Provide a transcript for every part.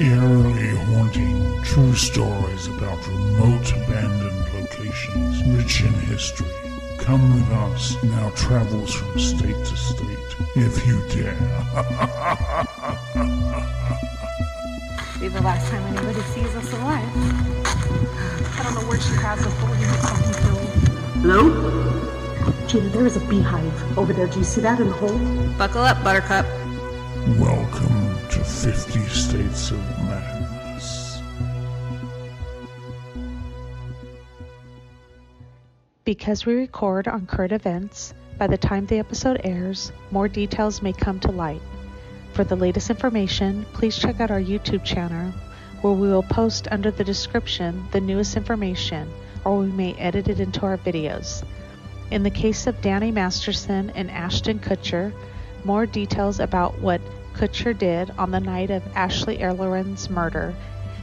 Eerily haunting true stories about remote abandoned locations rich in history. Come with us in our travels from state to state, if you dare. Be the last time anybody sees us alive. I don't know where she has us, but we're gonna get something filled. Hello? Gina, there is a beehive over there. Do you see that in the hole? Buckle up, Buttercup. Welcome to 50 States of Madness. Because we record on current events, by the time the episode airs, more details may come to light. For the latest information, please check out our YouTube channel where we will post under the description the newest information or we may edit it into our videos. In the case of Danny Masterson and Ashton Kutcher, more details about what Kutcher did on the night of Ashley Ellerin's murder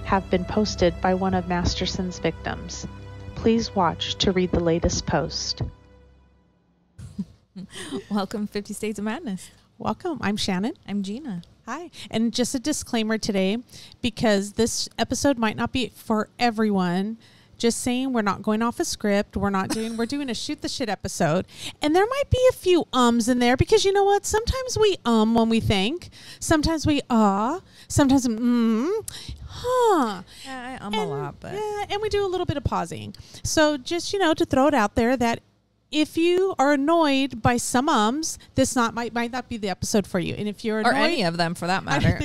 have been posted by one of Masterson's victims. Please watch to read the latest post. Welcome, 50 States of Madness. Welcome. I'm Shannon. I'm Gina. Hi. And just a disclaimer today because this episode might not be for everyone. Just saying we're not going off a script. We're not doing we're doing a shoot the shit episode. And there might be a few ums in there because you know what? Sometimes we um when we think. Sometimes we ah. Sometimes mm. Huh. Yeah, I um and, a lot, but yeah, and we do a little bit of pausing. So just you know to throw it out there that if you are annoyed by some ums, this not might might not be the episode for you. And if you're annoyed, or any of them for that matter.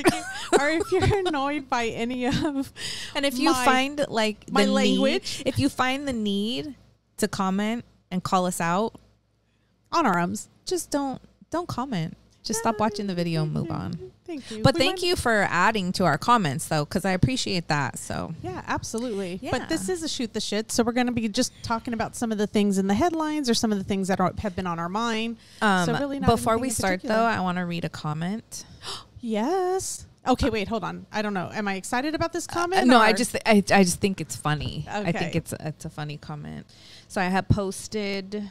or if you're annoyed by any of, and if you my- find like my the language. need, if you find the need to comment and call us out, on our ums, just don't don't comment. Just stop watching the video and move on. Thank you. But We thank might- you for adding to our comments though, because I appreciate that. So Yeah, absolutely. Yeah. But this is a shoot the shit, so we're going to be just talking about some of the things in the headlines or some of the things that are, have been on our mind. um, so really, not before we start particular. though, I want to read a comment. yes. Okay, wait, hold on. I don't know. Am I excited about this comment? Uh, no, I just I, I just think it's funny. Okay. I think it's it's a funny comment. So I have posted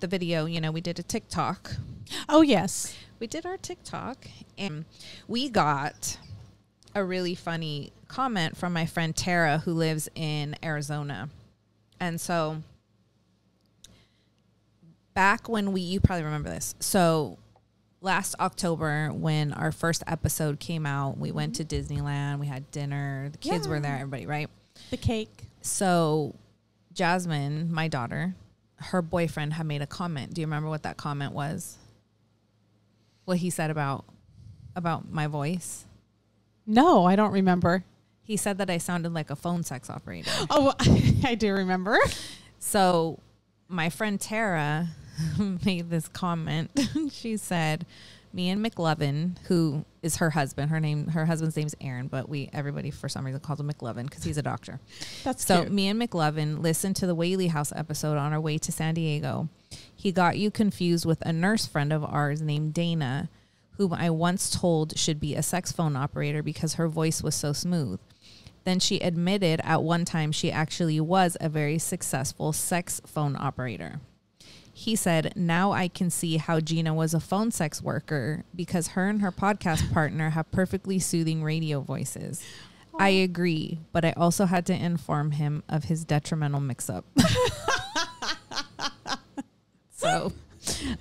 the video. You know, we did a TikTok. Oh yes. We did our TikTok, and we got a really funny comment from my friend Tara, who lives in Arizona, and so back when we you probably remember this. So last October when our first episode came out, we went mm-hmm. to Disneyland, we had dinner, the kids were there, everybody, right? The cake. So Jasmine, my daughter, her boyfriend had made a comment. Do you remember what that comment was? What he said about about my voice? No, I don't remember. He said that I sounded like a phone sex operator. Oh, I do remember. So my friend Tara made this comment. she said, "Me and McLovin, who is her husband, her name, her husband's name's Aaron, but we everybody for some reason calls him McLovin because he's a doctor. That's so cute. me and McLovin listened to the Whaley House episode on our way to San Diego. He got you confused with a nurse friend of ours named Dana, whom I once told should be a sex phone operator because her voice was so smooth. Then she admitted at one time she actually was a very successful sex phone operator. He said, Now I can see how Gina was a phone sex worker because her and her podcast partner have perfectly soothing radio voices. I agree, but I also had to inform him of his detrimental mix up. so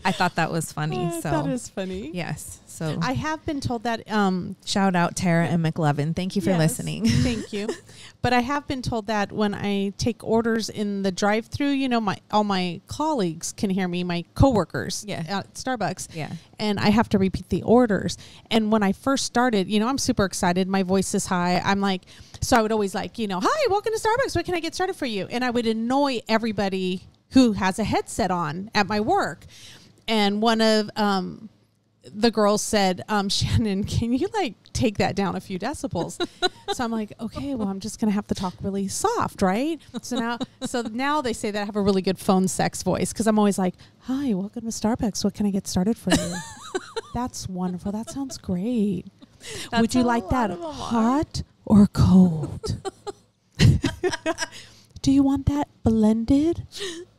I thought that was funny. Uh, so that is funny. yes. So I have been told that um, shout out Tara and McLovin. Thank you for Yes, listening. Thank you. But I have been told that when I take orders in the drive-through, you know, my all my colleagues can hear me, my coworkers Yeah. at Starbucks. Yeah. And I have to repeat the orders. And when I first started, you know, I'm super excited. My voice is high. I'm like, so I would always like, you know, hi, welcome to Starbucks. What can I get started for you? And I would annoy everybody who has a headset on at my work. And one of um, the girls said, um, Shannon, can you like take that down a few decibels? so I'm like, okay, well, I'm just gonna have to talk really soft, right? So now, so now they say that I have a really good phone sex voice because I'm always like, hi, welcome to Starbucks. What can I get started for you? That's wonderful. That sounds great. Would you like that hot or cold? Do you want that blended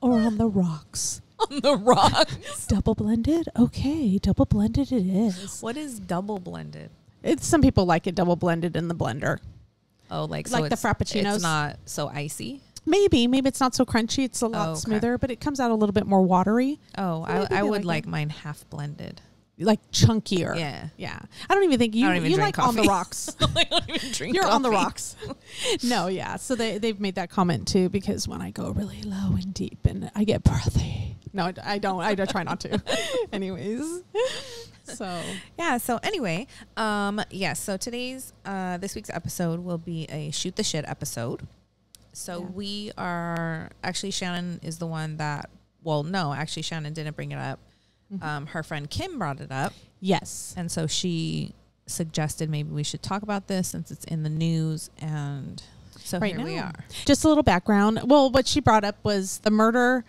or on the rocks? On the rocks. Double blended? Okay, double blended it is. what is double blended? It's some people like it double blended in the blender. Oh, like so Like the it's- Frappuccinos? It's not so icy. Maybe, maybe it's not so crunchy. It's a lot Oh, okay. smoother, but it comes out a little bit more watery, Oh, maybe I, I would like like mine half blended. Like chunkier. Yeah. yeah. I don't even think you even you like on the rocks. I don't even drink You're on the rocks. no, yeah. So they they've made that comment too because when I go really low and deep and I get breathy. No, I- I don't. I don't try not to. Anyways, so Yeah. So anyway, um, yes. so today's uh, this week's episode will be a shoot the shit episode. So Yeah. we are actually Shannon is the one that. Well, no, actually Shannon didn't bring it up. Mm-hmm. Um, her friend Kim brought it up, yes, and so she suggested maybe we should talk about this since it's in the news, and so right here now we are. Just a little background. Well, what she brought up was the murder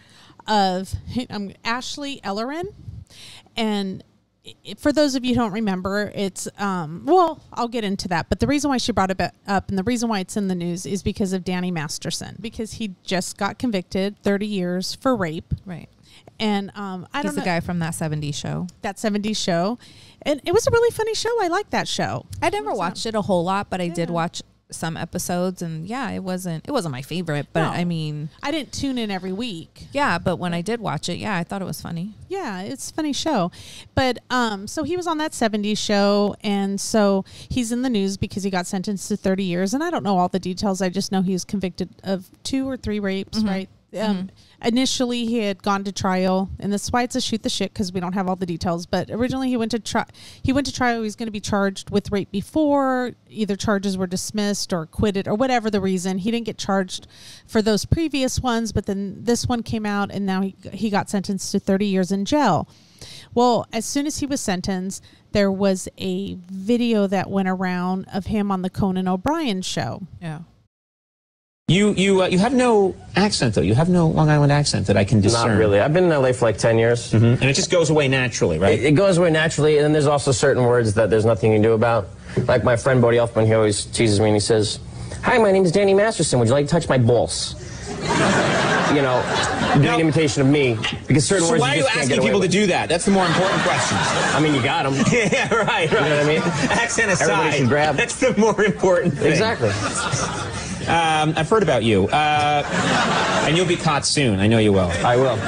of um, Ashley Ellerin, and for those of you who don't remember, it's um, well, I'll get into that. But the reason why she brought it up and the reason why it's in the news is because of Danny Masterson, because he just got convicted, thirty years for rape, Right. And um, I He's don't the guy from that 70s show. that '70s show, and it was a really funny show. I like that show. I never What's watched it a whole lot, but I did watch some episodes and yeah, it wasn't it wasn't my favorite, but No. I mean, I didn't tune in every week. yeah, but when I did watch it, yeah, I thought it was funny. Yeah, it's a funny show. But um so he was on that 70s show and so he's in the news because he got sentenced to 30 years and I don't know all the details. I just know he was convicted of two or three rapes, right? Um initially he had gone to trial and that's why it's a shoot the shit cuz we don't have all the details, but originally he went to try he went to trial he was going to be charged with rape before either charges were dismissed or acquitted or whatever the reason. He didn't get charged for those previous ones, but then this one came out and now he he got sentenced to 30 years in jail. Well, as soon as he was sentenced, there was a video that went around of him on the Conan O'Brien show. Yeah. You you uh, you have no accent though. You have no Long Island accent that I can discern. Not really. I've been in LA for like 10 years. Mhm. And it just goes away naturally, right? It, it goes away naturally, and then there's also certain words that there's nothing you can do about. Like my friend Bodie Elfman, he always teases me and he says, Hi, my name is Danny Masterson. Would you like to touch my balls? you know, doing an imitation of me. Because certain so words why are you you just can't asking people to do that? That's the more important question. I mean, you got them. yeah, right, right. You know what I mean? Accent aside, Everybody should grab. that's the more important thing. Exactly. Um, I've heard about you, uh, and you'll be caught soon. I know you will. I will.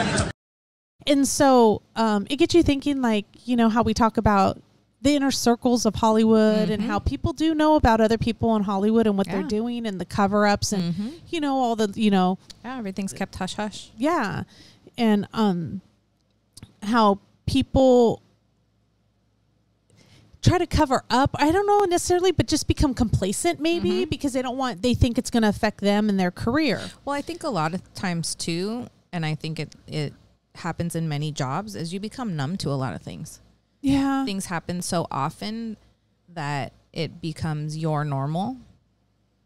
And so um, it gets you thinking, like, you know, how we talk about the inner circles of Hollywood and how people do know about other people in Hollywood and what they're doing and the cover ups and, you know, all the, you know, Yeah, everything's kept hush hush. yeah and um how people try to cover up i don't know necessarily but just become complacent maybe mm-hmm. because they don't want they think it's going to affect them and their career. Well, I think a lot of times too, and I think it it happens in many jobs, is you become numb to a lot of things. yeah. Things happen so often that it becomes your normal,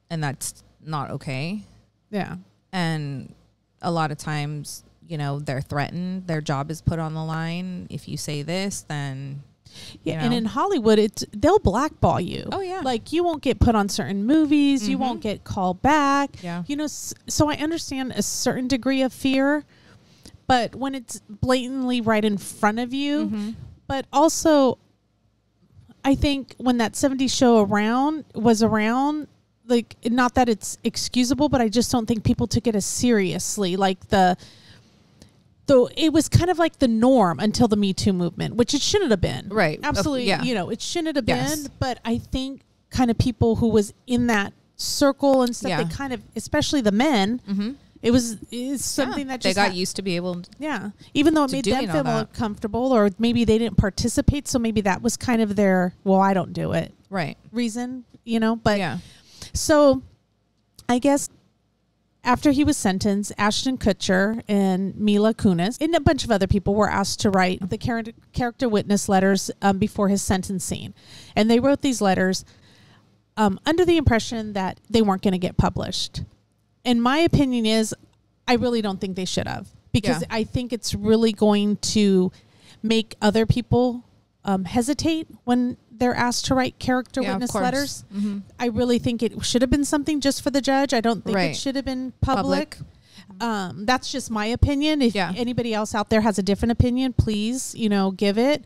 and that's not okay. yeah. And a lot of times you know they're threatened their job is put on the line. If you say this then yeah you and in hollywood it's they'll blackball you Oh, yeah. like you won't get put on certain movies you won't get called back Yeah. you know so i understand a certain degree of fear but when it's blatantly right in front of you Mm-hmm. but also i think when that 70s show around was around like not that it's excusable but i just don't think people took it as seriously like the though it was kind of like the norm until the me too movement which it shouldn't have been Right. Absolutely yeah. you know it shouldn't have Yes. been but i think kind of people who was in that circle and stuff Yeah. they kind of especially the men mm-hmm. it was is something Yeah, that they got ha- used to be able to, yeah even though it made them feel uncomfortable, or maybe they didn't participate so maybe that was kind of their well i don't do it right reason you know but yeah so I guess after he was sentenced, Ashton Kutcher and Mila Kunis and a bunch of other people were asked to write the character, character witness letters um, before his sentencing. And they wrote these letters um, under the impression that they weren't going to get published. And my opinion is, I really don't think they should have because Yeah. I think it's really going to make other people um, hesitate when they're asked to write character Yeah, witness letters. I really think it should have been something just for the judge. I don't think it should have been public. Public. Um, that's just my opinion. If Yeah. anybody else out there has a different opinion, please, you know, give it.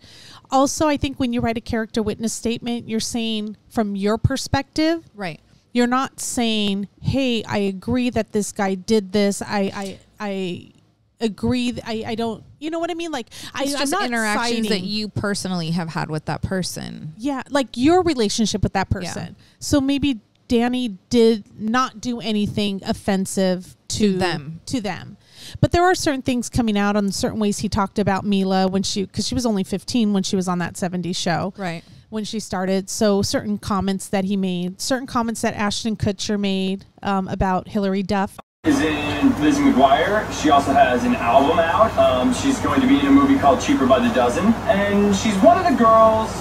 Also, I think when you write a character witness statement, you're saying from your perspective, Right. you're not saying, "Hey, I agree that this guy did this. I, I, I agree. th- I, I don't. You know what I mean? Like, I, It's I'm just not interactions that you personally have had with that person. yeah, like your relationship with that person. So maybe Danny did not do anything offensive to, To them. To them. But there are certain things coming out on certain ways he talked about Mila when she because she was only 15 when she was on that 70s show. Right. When she started. So certain comments that he made, certain comments that Ashton Kutcher made um, about Hilary Duff. Is in Lizzie McGuire. She also has an album out. Um, she's going to be in a movie called Cheaper by the Dozen. And she's one of the girls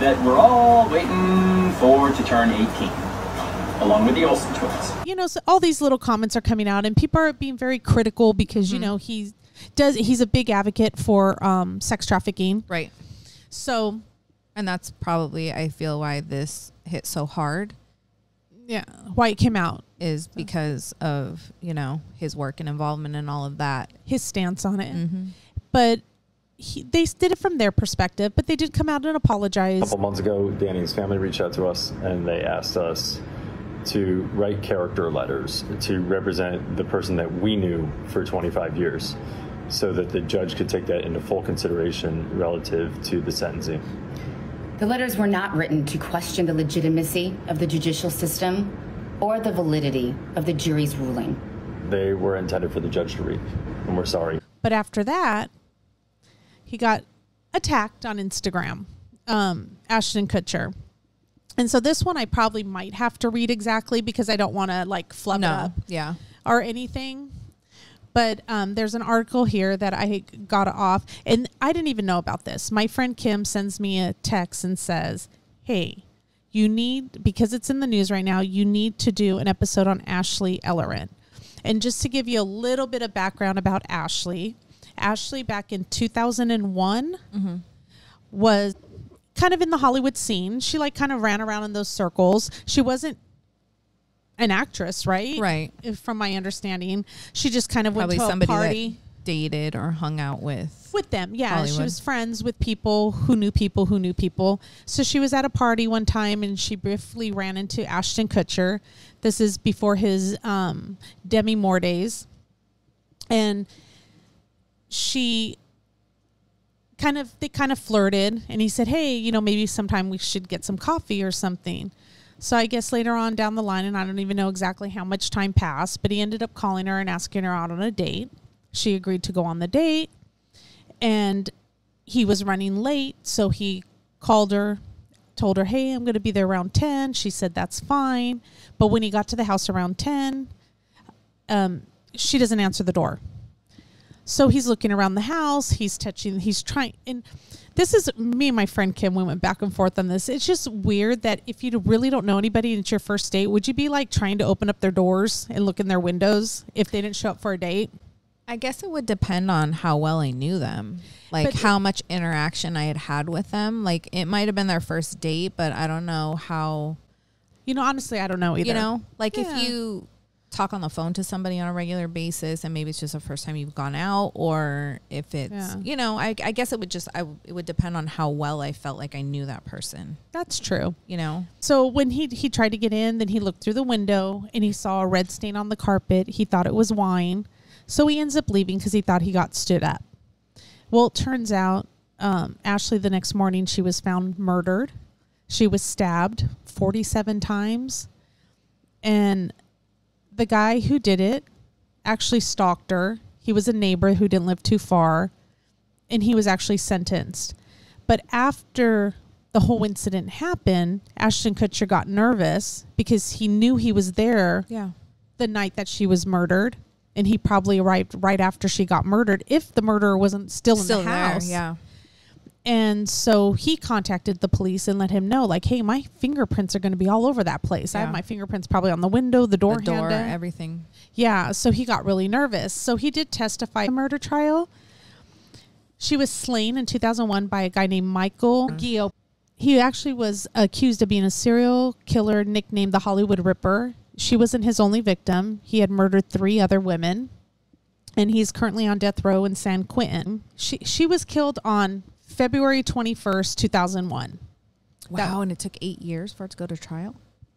that we're all waiting for to turn 18, along with the Olsen twins. you know, so all these little comments are coming out, and people are being very critical because you know he does. He's a big advocate for um, sex trafficking. Right. So And that's probably I feel why this hit so hard yeah, why it came out, is because of, you know, his work and involvement and all of that. his stance on it, Mm-hmm. but he, they did it from their perspective. But they did come out and apologize. A couple months ago, Danny's family reached out to us and they asked us to write character letters to represent the person that we knew for 25 years so that the judge could take that into full consideration relative to the sentencing. The letters were not written to question the legitimacy of the judicial system or the validity of the jury's ruling. They were intended for the judge to read, and we're sorry. But after that, he got attacked on Instagram, um, Ashton Kutcher. And so this one I probably might have to read exactly because I don't want to like flub it No. up Yeah. or anything. But um, there's an article here that I got off, and I didn't even know about this. My friend Kim sends me a text and says, Hey, you need, because it's in the news right now, you need to do an episode on Ashley Ellerin. And just to give you a little bit of background about Ashley, Ashley back in 2001 was kind of in the Hollywood scene. She like kind of ran around in those circles. She wasn't an actress, right? Right. If, from my understanding, she just kind of Probably went to somebody a party dated or hung out with. with them. Yeah, she was friends with people who knew people who knew people. So she was at a party one time and she briefly ran into Ashton Kutcher. This is before his um, Demi Moore days, and she kind of they kind of flirted and he said hey you know maybe sometime we should get some coffee or something so i guess later on down the line and i don't even know exactly how much time passed but he ended up calling her and asking her out on a date she agreed to go on the date and he was running late so he called her told her hey i'm going to be there around 10 she said that's fine but when he got to the house around 10 um, she doesn't answer the door so he's looking around the house. He's touching. He's trying. And this is me and my friend Kim. We went back and forth on this. It's just weird that if you really don't know anybody and it's your first date, would you be like trying to open up their doors and look in their windows if they didn't show up for a date? I guess it would depend on how well I knew them. Like But- how much interaction I had had with them. Like it might have been their first date, but I don't know how, You know, honestly, I don't know either. you know, like Yeah. if you talk on the phone to somebody on a regular basis and maybe it's just the first time you've gone out or if it's, Yeah. you know, I, I guess it would just, I, it would depend on how well I felt like I knew that person, that's true. you know? So when he he tried to get in, then he looked through the window and he saw a red stain on the carpet. He thought it was wine, so he ends up leaving because he thought he got stood up. Well, it turns out um, Ashley the next morning she was found murdered. She was stabbed forty seven times, and the guy who did it actually stalked her. He was a neighbor who didn't live too far, and he was actually sentenced. But after the whole incident happened, Ashton Kutcher got nervous because he knew he was there Yeah. the night that she was murdered. And he probably arrived right after she got murdered if the murderer wasn't still, Still in the there. house. Yeah. And so he contacted the police and let him know, like, hey, my fingerprints are going to be all over that place. I have my fingerprints probably on the window, the door The door, handle. everything. Yeah, so he got really nervous. So he did testify in a murder trial. She was slain in 2001 by a guy named Michael mm. Gio. He actually was accused of being a serial killer nicknamed the Hollywood Ripper. she wasn't his only victim. He had murdered three other women, and he's currently on death row in San Quentin. She she was killed on February twenty first, two thousand one. Wow, and it took eight years for it to go to trial.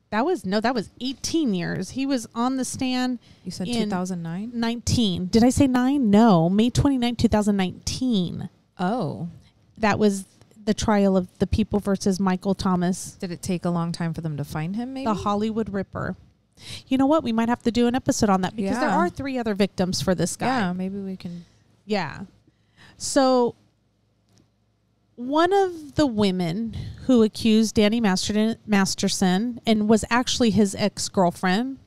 That was no, that was eighteen years. He was on the stand. You said in 2009? 19. Did I say nine? No, May 29, 2019. Oh, That was the trial of the people versus Michael Thomas, did it take a long time for them to find him? Maybe the Hollywood Ripper. You know what? We might have to do an episode on that because there are three other victims for this guy. Yeah, maybe we can. Yeah. So one of the women who accused Danny Masterton, Masterson and was actually his ex-girlfriend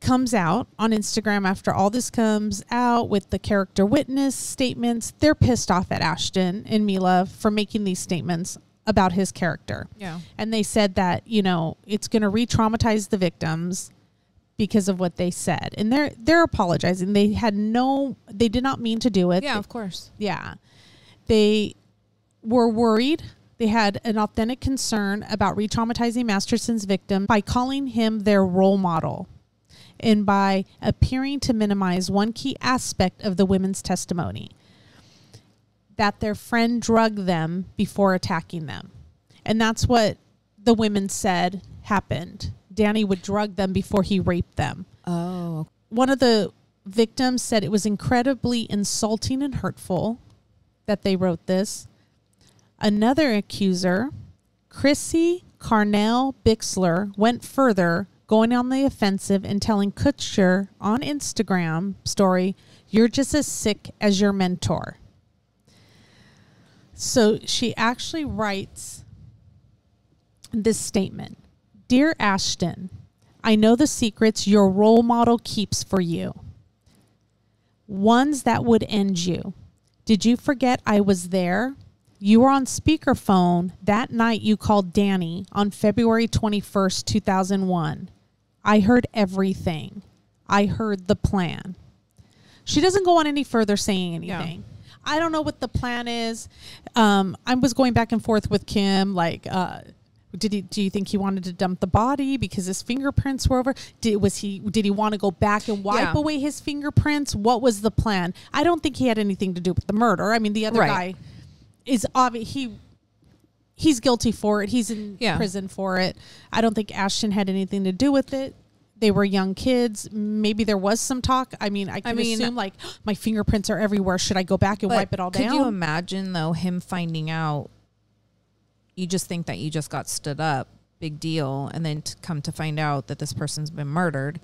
comes out on Instagram after all this comes out with the character witness statements. They're pissed off at Ashton and Mila for making these statements about his character. Yeah. And they said that, you know, it's going to re-traumatize the victims because of what they said. And they're they're apologizing. They had no they did not mean to do it. Yeah, They- of course. yeah. They were worried. They had an authentic concern about re traumatizing Masterson's victim by calling him their role model and by appearing to minimize one key aspect of the women's testimony that their friend drugged them before attacking them. And that's what the women said happened. Danny would drug them before he raped them Oh, one of the victims said it was incredibly insulting and hurtful that they wrote this. Another accuser, Chrissie Carnell Bixler, went further, going on the offensive and telling Kutcher on Instagram story, "You're just as sick as your mentor." So she actually writes this statement Dear Ashton, I know the secrets your role model keeps for you. Ones that would end you. Did you forget I was there? You were on speakerphone that night you called Danny on February 21st, 2001. I heard everything. I heard the plan. She doesn't go on any further saying anything. I don't know what the plan is. Um, I was going back and forth with Kim, like, uh, did he? Do you think he wanted to dump the body because his fingerprints were over? Did was he? Did he want to go back and wipe Yeah. away his fingerprints? What was the plan? I don't think he had anything to do with the murder. I mean, the other Right. guy is obvious. He he's guilty for it. He's in Yeah. prison for it. I don't think Ashton had anything to do with it. They were young kids. Maybe there was some talk. I mean, I could mean- assume like my fingerprints are everywhere. Should I go back and wipe it all could down? you imagine though him finding out? You just think that you just got stood up, big deal, and then to come to find out that this person's been murdered.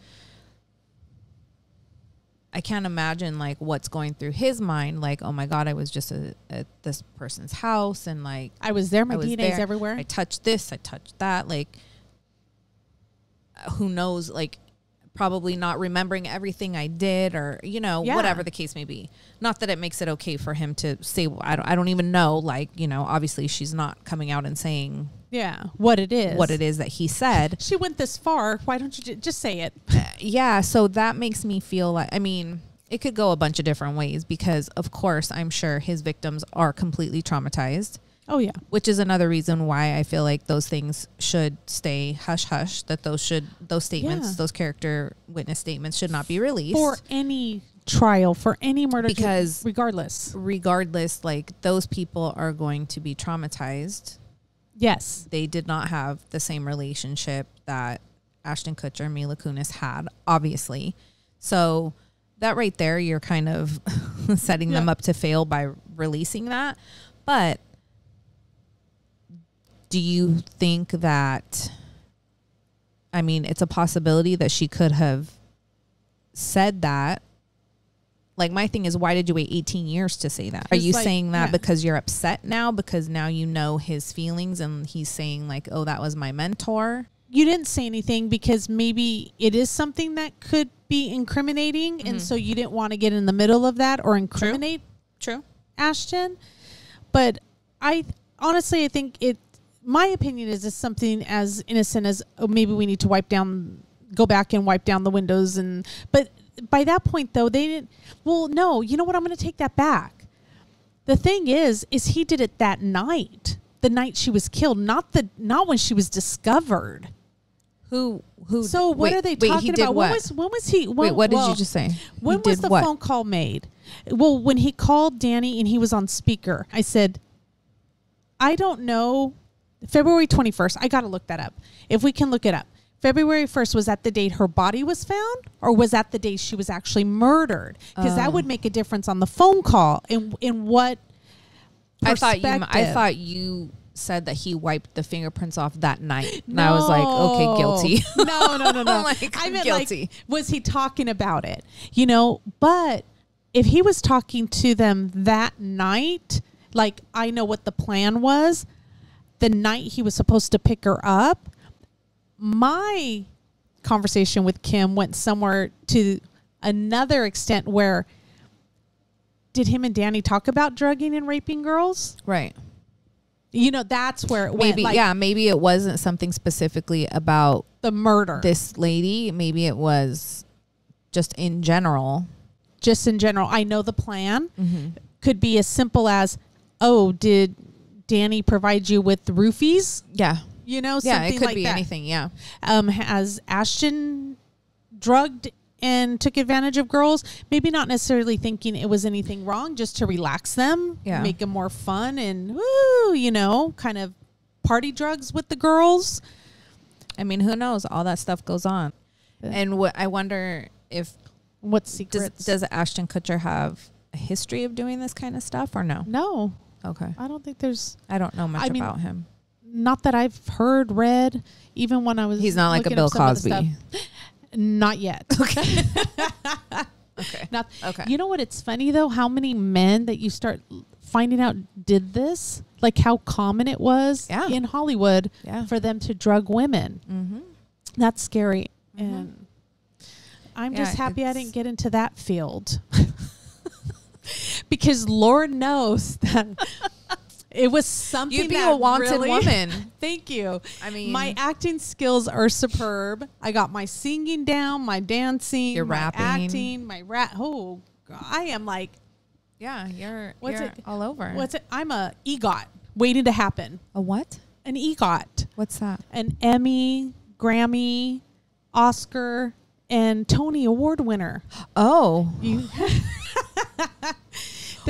I can't imagine like what's going through his mind. Like, oh my god, I was just a, at this person's house, and like I was there. My was DNA's there. everywhere. I touched this. I touched that. Like, uh, who knows? Like, probably not remembering everything I did, or you know, Yeah. whatever the case may be. Not that it makes it okay for him to say. I don't. I don't even know. Like, you know, obviously she's not coming out and saying yeah, what it is. what it is that he said. She went this far. Why don't you ju- just say it? Uh, yeah, so that makes me feel like I mean, it could go a bunch of different ways because of course I'm sure his victims are completely traumatized. Oh yeah. Which is another reason why I feel like those things should stay hush hush, that those should those statements, Yeah. those character witness statements should not be released. For any trial, for any murder, case, Because- regardless, regardless, like those people are going to be traumatized. yes, They did not have the same relationship that Ashton Kutcher and Mila Kunis had, obviously. So that right there, you're kind of setting them up to fail by releasing that. But do you think that I mean, it's a possibility that she could have said that. Like my thing is why did you wait 18 years to say that? Are you like- saying that yeah. because you're upset now because now you know his feelings and he's saying like, "Oh, that was my mentor." you didn't say anything because maybe it is something that could be incriminating, Mm-hmm. and so you didn't want to get in the middle of that or incriminate True. Ashton. But I honestly, I think it. My opinion is it's something as innocent as oh, maybe we need to wipe down, go back and wipe down the windows, and but by that point though they didn't. Well, no, you know what? I'm going to take that back. The thing is, is he did it that night, the night she was killed, not the not when she was discovered. Who who? So what wait, are they wait, talking did about? What? When was when was he? When, wait, what did well, you just say? When He was the what? phone call made? Well, when he called Danny and he was on speaker, I said, I don't know. February 21st. I got to look that up. If we can look it up. February 1st, was that the date her body was found? Or was that the day she was actually murdered? Because that Oh. would make a difference on the phone call. In, in what I thought you. I thought you said that he wiped the fingerprints off that night, and I was like, okay, guilty. No, no, no, no. I'm like, I meant guilty. like, was he talking about it? You know, but if he was talking to them that night, like I know what the plan was, the night he was supposed to pick her up, my conversation with Kim went somewhere to another extent where did him and Danny talk about drugging and raping girls? right. You know, that's where it went. Maybe like, yeah. Maybe it wasn't something specifically about the murder. this lady. Maybe it was just in general. just in general. I know the plan Mm-hmm. could be as simple as, oh, did Danny provide you with roofies? Yeah. You know, Yeah. It could like be that. anything. Yeah. Um, has Ashton drugged and took advantage of girls? Maybe not necessarily thinking it was anything wrong, just to relax them, Yeah. make them more fun and woo, you know, kind of party drugs with the girls. I mean, who knows? All that stuff goes on. And what I wonder if What does secrets? does Ashton Kutcher have a history of doing this kind of stuff or no? no, Okay. I don't think there's. I don't know much I mean, about him. Not that I've heard, read, even when I was. He's not like a Bill up some of the Cosby. Not yet. Okay. okay. Not, Okay. You know what? It's funny though how many men that you start finding out did this, like how common it was Yeah. in Hollywood Yeah. for them to drug women. Mm-hmm. That's scary, and I'm just happy I didn't get into that field because Lord knows that. It was something. You'd be that a wanted really- woman. Thank you. I mean, my acting skills are superb. I got my singing down, my dancing, Your my rapping. acting, my rap. Oh, God, I am like, yeah, you're What's you're it- all over. what's it? I'm a EGOT waiting to happen. a what? An EGOT, What's that? an Emmy, Grammy, Oscar, and Tony Award winner. Oh, You.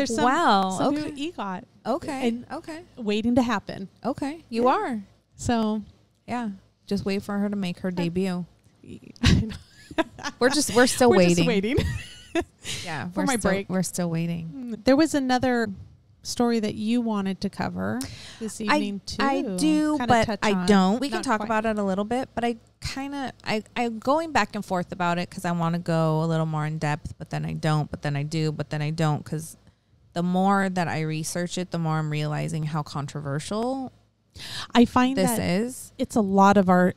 There's some, Wow, some okay. new EGOT okay, And- okay, waiting to happen. okay. You are. So Yeah. Just wait for her to make her debut. I. We're just we're still We're waiting. just waiting. Yeah, for my still, break. We're still waiting. Mm, there was another story that you wanted to cover this evening too. I do, Kinda but I don't. We can talk quite. about it a little bit, but I kind of I I'm going back and forth about it because I want to go a little more in depth, but then I don't, but then I do, but then I don't because the more that I research it, the more I'm realizing how controversial I find this is. it's a lot of our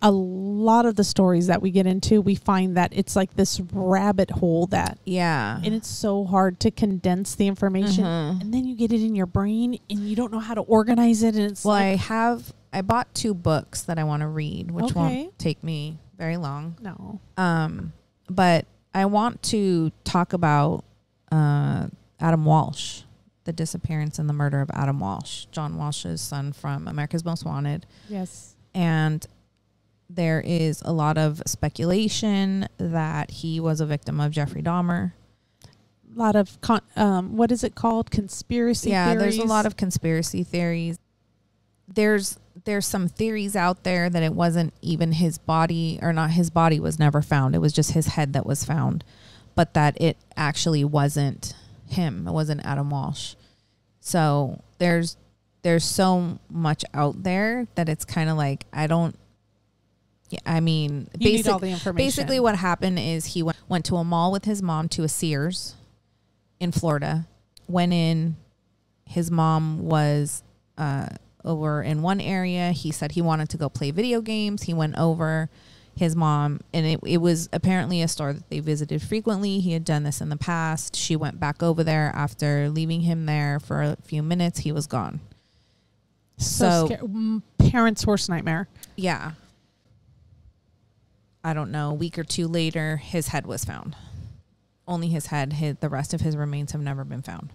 a lot of the stories that we get into we find that it's like this rabbit hole that Yeah, and it's so hard to condense the information Mhm. and then you get it in your brain and you don't know how to organize it and it's well, I have I bought two books that I want to read, which Okay. won't take me very long. no Um, but I want to talk about uh, Adam Walsh, the disappearance and the murder of Adam Walsh, John Walsh's son from America's Most Wanted. yes And there is a lot of speculation that he was a victim of Jeffrey Dahmer. a lot of con- um what is it called conspiracy yeah, there's a lot of conspiracy theories. There's there's some theories out there that it wasn't even his body or not his body was never found. It was just his head that was found. But that it actually wasn't him. It wasn't Adam Walsh. So there's there's so much out there that it's kind of like I don't yeah, I mean, You need all the information. basically what happened is he went, went to a mall with his mom to a Sears in Florida. Went in, his mom was uh, over in one area. He said he wanted to go play video games. He went over his mom, and it, it was apparently a store that they visited frequently. He had done this in the past. She went back over there after leaving him there for a few minutes. He was gone. so, So. Mm, parents worst nightmare yeah. I don't know, a week or two later, his head was found. Only his head, his, the rest of his remains have never been found.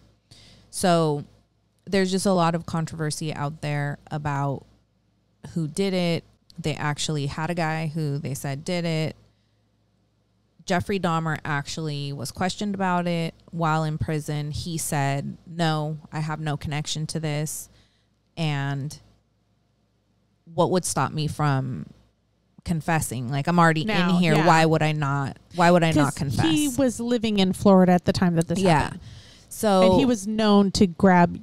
So there's just a lot of controversy out there about who did it. They actually had a guy who they said did it. Jeffrey Dahmer actually was questioned about it while in prison. He said, No, I have no connection to this. And what would stop me from confessing? Like, I'm already Now, in here. yeah. Why would I not? Why would I not confess? He was living in Florida at the time that this yeah. happened. So and he was known to grab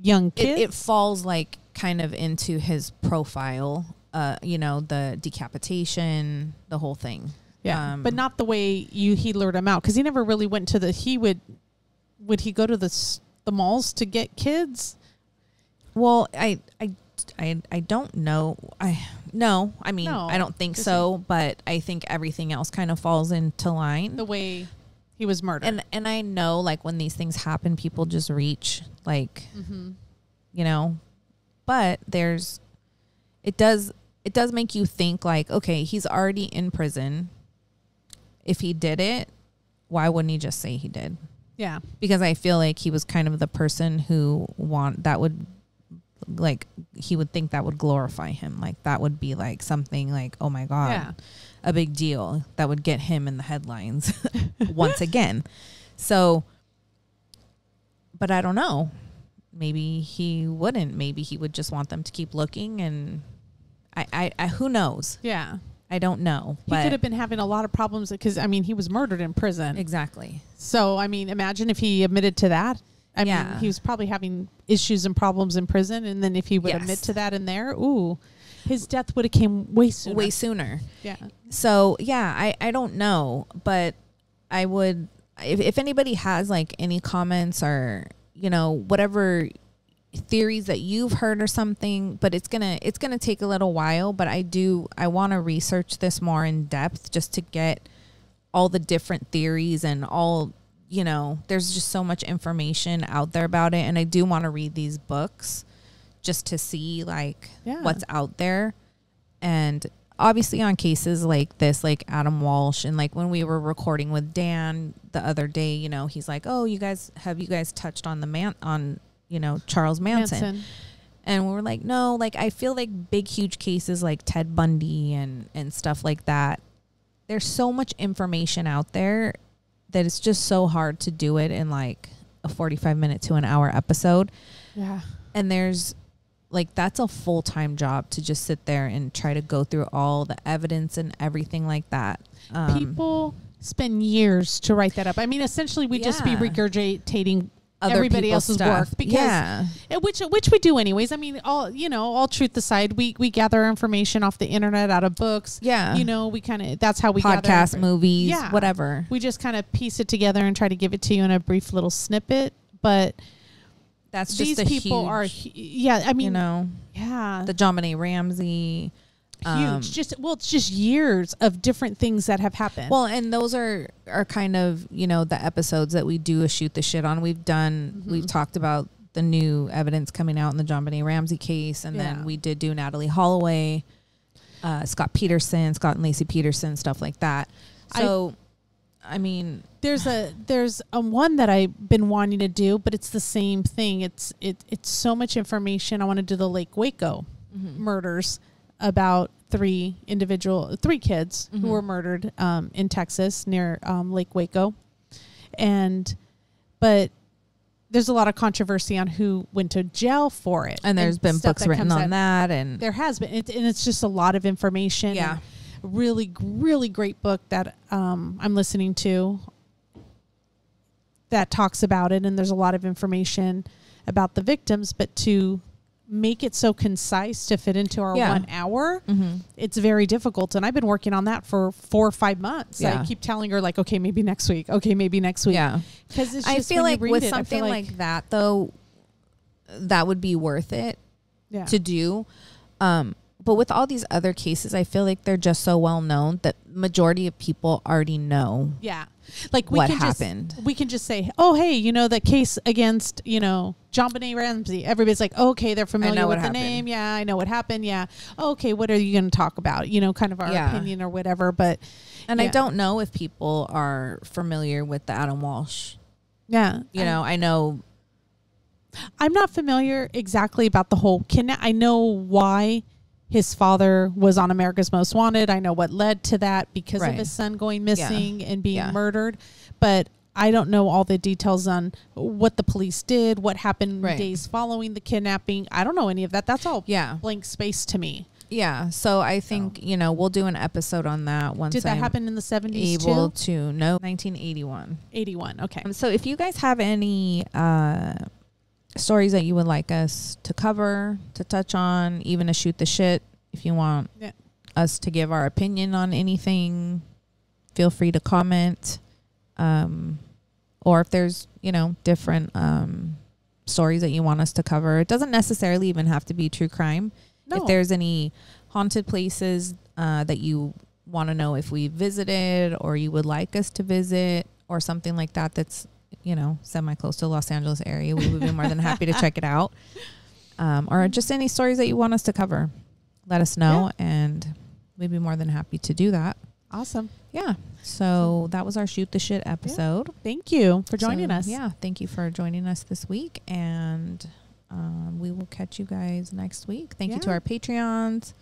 young it, kids. it falls like kind of into his profile. Uh, you know, the decapitation, the whole thing. yeah, Um, but not the way you he lured him out because he never really went to the. He would would he go to the the malls to get kids? Well, I, I, I, I don't know. I no. I mean, No, I don't think so. But I think everything else kind of falls into line. The way he was murdered. and and I know like when these things happen, people just reach like, you know, but there's, it does it does make you think like, okay, he's already in prison. If he did it, why wouldn't he just say he did? yeah, Because I feel like he was kind of the person who want that would like he would think that would glorify him. Like that would be like something like, oh my god, Yeah. a big deal that would get him in the headlines once again. So, but I don't know. Maybe he wouldn't. Maybe he would just want them to keep looking, and I, I, I who knows? yeah. I don't know. He could have been having a lot of problems because I mean he was murdered in prison. exactly. So I mean, imagine if he admitted to that. I Yeah. mean, he was probably having issues and problems in prison, and then if he would Yes. admit to that in there, ooh, his death would have came way sooner. Way sooner. yeah. So yeah, I, I don't know, but I would if, if anybody has like any comments or you know whatever theories that you've heard or something, but it's gonna it's gonna take a little while. But I do I want to research this more in depth just to get all the different theories and all you know. There's just so much information out there about it, and I do want to read these books just to see like Yeah. what's out there and obviously on cases like this like adam walsh and like when we were recording with dan the other day you know he's like oh you guys have you guys touched on the man on you know charles manson, Manson. and we were like no like i feel like big huge cases like ted bundy and and stuff like that there's so much information out there that it's just so hard to do it in like a 45 minute to an hour episode Yeah. and there's like that's a full-time job to just sit there and try to go through all the evidence and everything like that um, People spend years to write that up. I mean, essentially, we just be regurgitating everybody else's stuff. work because Yeah. which which we do anyways. I mean, all you know, all truth aside, we we gather information off the internet, out of books. Yeah. you know, we kind of that's how we podcast movies Yeah. whatever We just kind of piece it together and try to give it to you in a brief little snippet. But that's these just a people huge, are, yeah. I mean, you know yeah, the Benet ramsey huge. um, just well, it's just years of different things that have happened. well and those are are kind of you know the episodes that we do a shoot the shit on we've done Mm-hmm. we've talked about the new evidence coming out in the JonBenét ramsey case and Yeah. then we did do Natalee holloway uh, scott peterson scott and Laci peterson stuff like that so I mean, there's a there's a one that I've been wanting to do, but it's the same thing. It's it it's so much information. I want to do the Lake Waco murders about three individual three kids who were murdered um, in Texas near um, Lake Waco, and but there's a lot of controversy on who went to jail for it, and there's been books written on out. that, and There has been, it, and it's just a lot of information. Yeah. really, really great book that um, I'm listening to that talks about it, and there's a lot of information about the victims, but to make it so concise to fit into our Yeah. one hour, Mm-hmm. it's very difficult. And I've been working on that for four or five months. Yeah. I keep telling her like, okay, maybe next week. Okay, maybe next week. yeah. because it's I feel like with it, something feel like, that, though, that would be worth it yeah. to do. Um, but with all these other cases, I feel like they're just so well known that majority of people already know. Yeah. Like we what can happened. just we can just say, "Oh, hey, you know the case against, you know, JonBenét Ramsey." Everybody's like, "Okay, they're familiar with the happened. name. Yeah, I know what happened. Yeah. Okay, what are you going to talk about? You know, kind of our Yeah. opinion or whatever, but And I don't know if people are familiar with the Adam Walsh. yeah, You know, I know I'm not familiar exactly about the whole kidnap. I know why his father was on America's Most Wanted. I know what led to that because Right. of his son going missing and being Yeah. murdered, but I don't know all the details on what the police did, what happened Right. days following the kidnapping. I don't know any of that. That's all Yeah. blank space to me. Yeah. So I think, you know, we'll do an episode on that once Did that I'm happen in the 70s able too? to. No, 1981. 81. Okay. Um, so if you guys have any uh, stories that you would like us to cover, to touch on, even to shoot the shit, if you want Yeah. us to give our opinion on anything, feel free to comment. Um, or if there's, you know, different um, stories that you want us to cover, it doesn't necessarily even have to be true crime. No. If there's any haunted places uh, that you want to know if we visited or you would like us to visit or something like that that's you know semi close to Los Angeles area, we would be more than happy to check it out. Um, or just any stories that you want us to cover, let us know, and we'd be more than happy to do that. Awesome. Yeah. So that was our shoot the shit episode. Thank you for joining So, us. Yeah, thank you for joining us this week, and um, we will catch you guys next week. Thank you to our Patreons.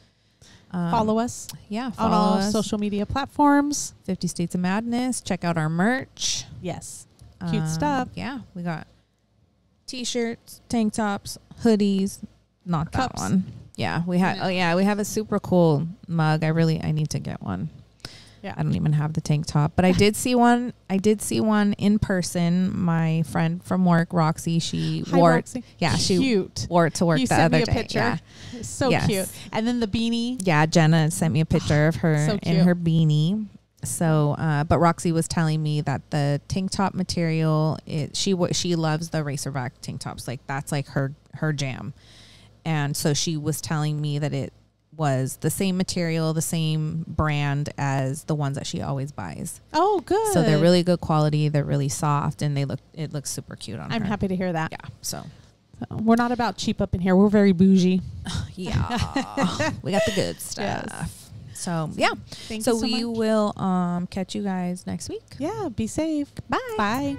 Um, Follow us yeah, on follow all us. social media platforms. Fifty States of Madness. Check out our merch. Yes. Cute Um, stuff. Yeah, we got t-shirts, tank tops, hoodies. Not that Cups. one. Yeah, we have. Oh yeah, we have a super cool mug. I really, I need to get one. Yeah. I don't even have the tank top, but I did see one. I did see one in person. My friend from work, Roxy, she Hi, wore Roxy. it. Yeah, she Cute. wore it to work You the sent other me a day. picture. Yeah. So Yes. cute. And then the beanie. Yeah, Jenna sent me a picture of her So in her beanie. So, uh, but Roxy was telling me that the tank top material, it she she loves the racerback tank tops. Like that's like her her jam. And so she was telling me that it was the same material, the same brand as the ones that she always buys. Oh, good. So they're really good quality. They're really soft, and they look it looks super cute on I'm her. happy to hear that. Yeah. So So we're not about cheap up in here. We're very bougie. yeah, we got the good stuff. Yes. So yeah. Thank so, so we much. will um, catch you guys next week. Yeah. Be safe. Bye. Bye.